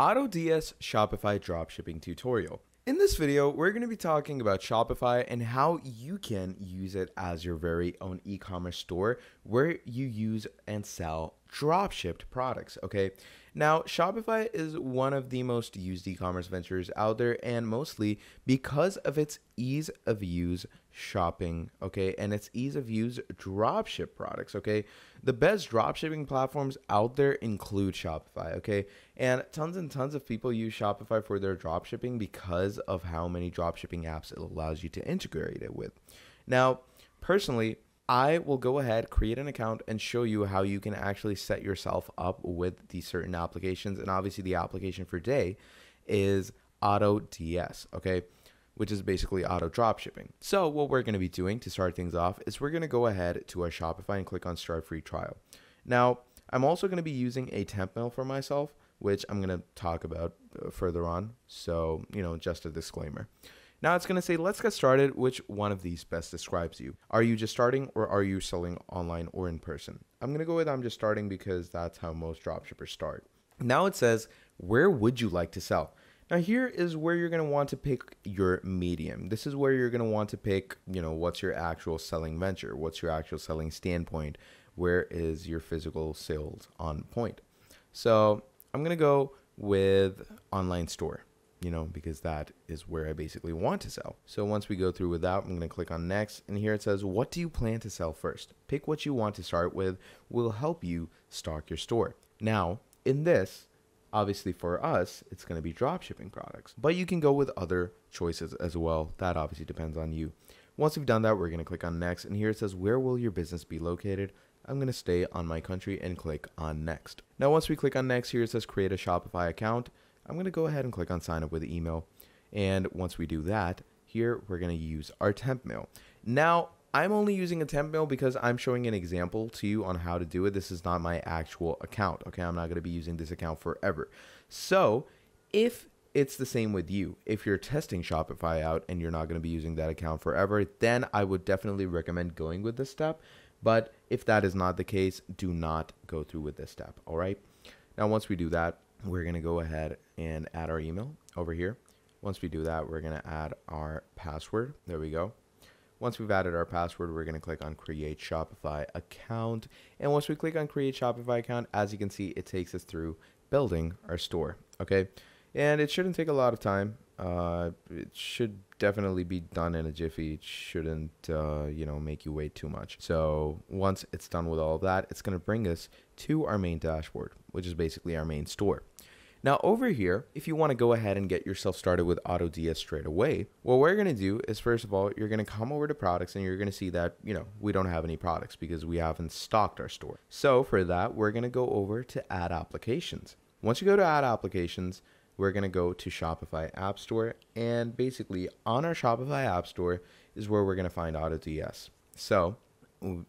AutoDS Shopify dropshipping tutorial. In this video, we're going to be talking about Shopify and how you can use it as your very own e-commerce store where you use and sell dropshipped products, okay? Now, Shopify is one of the most used e-commerce ventures out there and mostly because of its ease of use shopping, okay? And its ease of use dropship products, okay? The best dropshipping platforms out there include Shopify, okay? And tons and tons of people use Shopify for their dropshipping because of how many dropshipping apps it allows you to integrate it with. Now, personally, I will go ahead, create an account, and show you how you can actually set yourself up with these certain applications. And obviously, the application for today is AutoDS, okay? Which is basically auto dropshipping. So, what we're going to be doing to start things off is we're going to go ahead to our Shopify and click on Start Free Trial. Now, I'm also going to be using a temp mail for myself which I'm going to talk about uh, further on. So, you know, just a disclaimer. Now it's going to say, let's get started. Which one of these best describes you? Are you just starting or are you selling online or in person? I'm going to go with I'm just starting because that's how most dropshippers start. Now it says, where would you like to sell? Now here is where you're going to want to pick your medium. This is where you're going to want to pick, you know, what's your actual selling venture? What's your actual selling standpoint? Where is your physical sales on point? So I'm going to go with online store, you know, because that is where I basically want to sell. So once we go through with that, I'm going to click on next. And here it says, what do you plan to sell first? Pick what you want to start with will help you stock your store. Now, in this, obviously for us, it's going to be drop shipping products, but you can go with other choices as well. That obviously depends on you. Once we've done that, we're going to click on next. And here it says, where will your business be located? I'm going to stay on my country and click on next. Now, once we click on next, here it says create a Shopify account. I'm going to go ahead and click on sign up with email. And once we do that, here we're going to use our temp mail. Now, I'm only using a temp mail because I'm showing an example to you on how to do it. This is not my actual account. Okay, I'm not going to be using this account forever. So, if it's the same with you. If you're testing Shopify out and you're not going to be using that account forever, then I would definitely recommend going with this step but if that is not the case, do not go through with this step. All right. Now, once we do that, we're going to go ahead and add our email over here. Once we do that, we're going to add our password. There we go. Once we've added our password, we're going to click on create Shopify account. And once we click on create Shopify account, as you can see, it takes us through building our store. Okay. And it shouldn't take a lot of time. Uh, it should definitely be done in a jiffy. It shouldn't, uh, you know, make you wait too much. So once it's done with all of that, it's going to bring us to our main dashboard, which is basically our main store. Now over here, if you want to go ahead and get yourself started with AutoDS straight away, what we're going to do is first of all, you're going to come over to products and you're going to see that, you know, we don't have any products because we haven't stocked our store. So for that, we're going to go over to add applications. Once you go to add applications, we're going to go to Shopify App Store. And basically, on our Shopify App Store is where we're going to find AutoDS. So,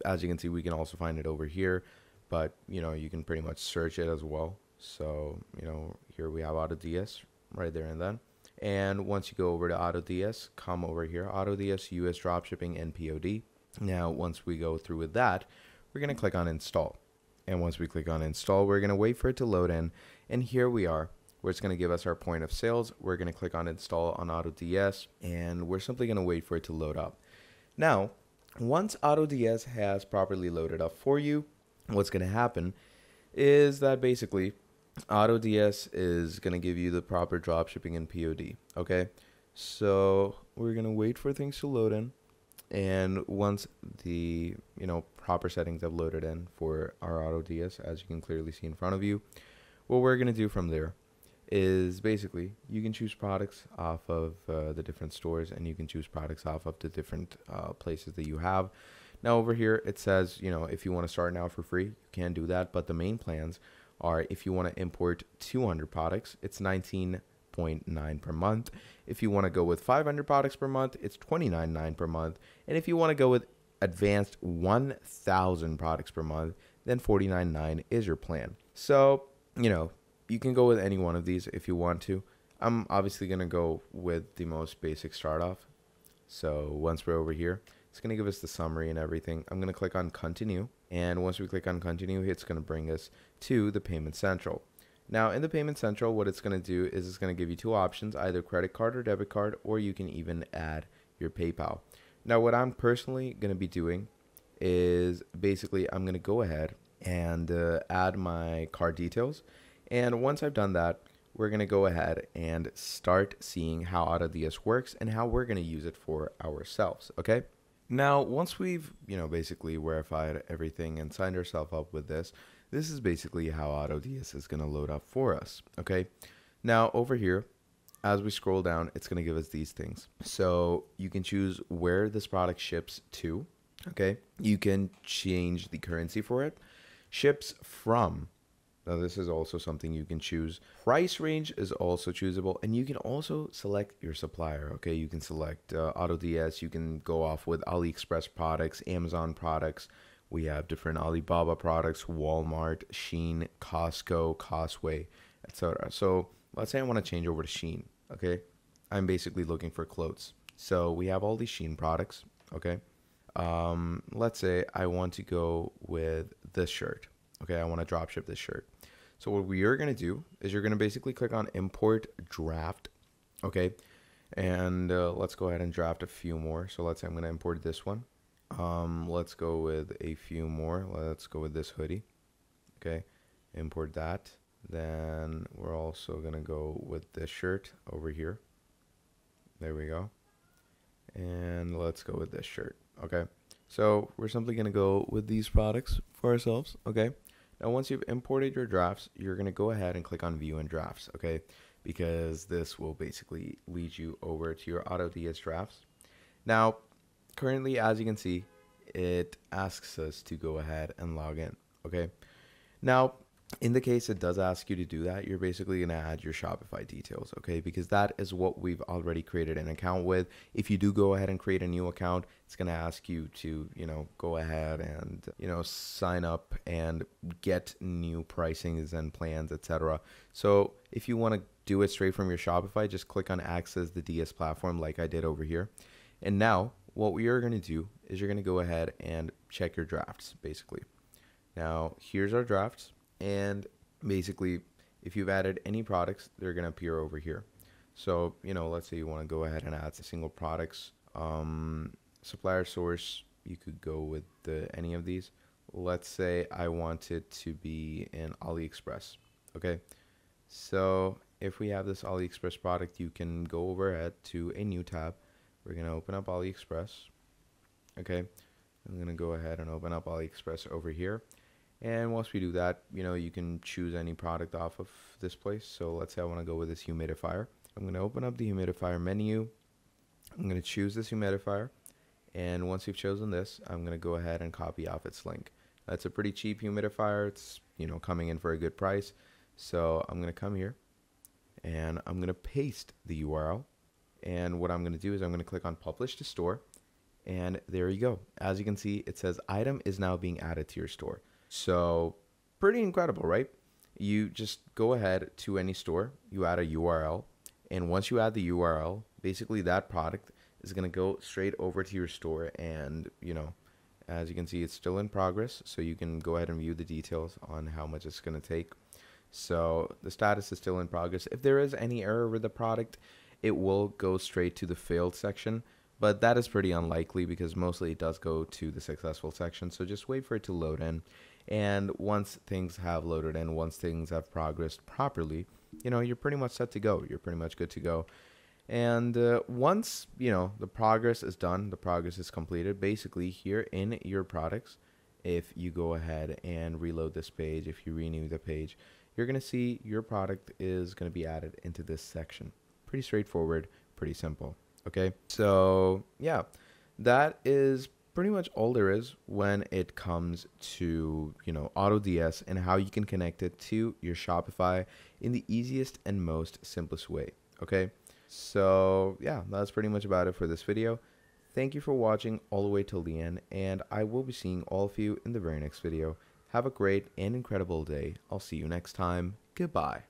as you can see, we can also find it over here, but you know, you can pretty much search it as well. So, you know, here we have AutoDS right there and then. And once you go over to AutoDS, come over here, AutoDS US Dropshipping and POD. Now, once we go through with that, we're going to click on install. And once we click on install, we're going to wait for it to load in. And here we are where it's going to give us our point of sales. We're going to click on install on AutoDS and we're simply going to wait for it to load up. Now, once AutoDS has properly loaded up for you, what's going to happen is that basically AutoDS is going to give you the proper dropshipping and POD. Okay, so we're going to wait for things to load in. And once the you know proper settings have loaded in for our AutoDS, as you can clearly see in front of you, what we're going to do from there is basically you can choose products off of uh, the different stores and you can choose products off of the different uh, places that you have. Now over here it says, you know, if you want to start now for free, you can do that, but the main plans are if you want to import 200 products, it's 19.9 per month. If you want to go with 500 products per month, it's 29.9 per month. And if you want to go with advanced 1000 products per month, then 49.9 is your plan. So, you know, you can go with any one of these if you want to. I'm obviously going to go with the most basic start off. So once we're over here, it's going to give us the summary and everything. I'm going to click on continue. And once we click on continue, it's going to bring us to the payment central. Now, in the Payment Central, what it's going to do is it's going to give you two options, either credit card or debit card, or you can even add your PayPal. Now, what I'm personally going to be doing is basically I'm going to go ahead and uh, add my card details. And once I've done that, we're going to go ahead and start seeing how AutoDS works and how we're going to use it for ourselves, okay? Now, once we've, you know, basically verified everything and signed ourselves up with this, this is basically how AutoDS is going to load up for us, okay? Now, over here, as we scroll down, it's going to give us these things. So you can choose where this product ships to, okay? You can change the currency for it. Ships from now this is also something you can choose. Price range is also choosable and you can also select your supplier. Okay, you can select uh, AutoDS, you can go off with AliExpress products, Amazon products. We have different Alibaba products, Walmart, Shein, Costco, Costway, etc. So let's say I want to change over to Shein. Okay, I'm basically looking for clothes. So we have all these Shein products. Okay, um, let's say I want to go with this shirt. Okay, I want to drop ship this shirt. So what we are going to do is you're going to basically click on import draft. Okay. And uh, let's go ahead and draft a few more. So let's say I'm going to import this one. Um, let's go with a few more. Let's go with this hoodie. Okay. Import that. Then we're also going to go with this shirt over here. There we go. And let's go with this shirt. Okay. So we're simply going to go with these products for ourselves. Okay. Now, once you've imported your drafts, you're going to go ahead and click on View and Drafts, okay? Because this will basically lead you over to your AutoDS drafts. Now, currently, as you can see, it asks us to go ahead and log in, okay? Now, in the case it does ask you to do that, you're basically going to add your Shopify details, okay? Because that is what we've already created an account with. If you do go ahead and create a new account, it's going to ask you to, you know, go ahead and, you know, sign up and get new pricings and plans, etc. So, if you want to do it straight from your Shopify, just click on access the DS platform like I did over here. And now, what we are going to do is you're going to go ahead and check your drafts basically. Now, here's our drafts and basically if you've added any products they're going to appear over here. So you know let's say you want to go ahead and add single products um, supplier source you could go with the, any of these. Let's say I want it to be in AliExpress okay? So if we have this AliExpress product you can go overhead to a new tab. We're going to open up AliExpress okay? I'm going to go ahead and open up AliExpress over here and once we do that, you know, you can choose any product off of this place. So let's say I want to go with this humidifier. I'm going to open up the humidifier menu. I'm going to choose this humidifier. And once you've chosen this, I'm going to go ahead and copy off its link. That's a pretty cheap humidifier. It's, you know, coming in for a good price. So I'm going to come here and I'm going to paste the URL. And what I'm going to do is I'm going to click on publish to store. And there you go. As you can see, it says item is now being added to your store. So pretty incredible, right? You just go ahead to any store, you add a URL, and once you add the URL, basically that product is going to go straight over to your store and, you know, as you can see, it's still in progress, so you can go ahead and view the details on how much it's going to take. So the status is still in progress. If there is any error with the product, it will go straight to the failed section, but that is pretty unlikely because mostly it does go to the successful section. So just wait for it to load in. And once things have loaded in, once things have progressed properly, you know, you're pretty much set to go. You're pretty much good to go. And uh, once, you know, the progress is done, the progress is completed, basically here in your products, if you go ahead and reload this page, if you renew the page, you're going to see your product is going to be added into this section. Pretty straightforward, pretty simple. Okay. So, yeah, that is pretty much all there is when it comes to you know AutoDS and how you can connect it to your Shopify in the easiest and most simplest way. Okay, so yeah, that's pretty much about it for this video. Thank you for watching all the way till the end, and I will be seeing all of you in the very next video. Have a great and incredible day. I'll see you next time. Goodbye.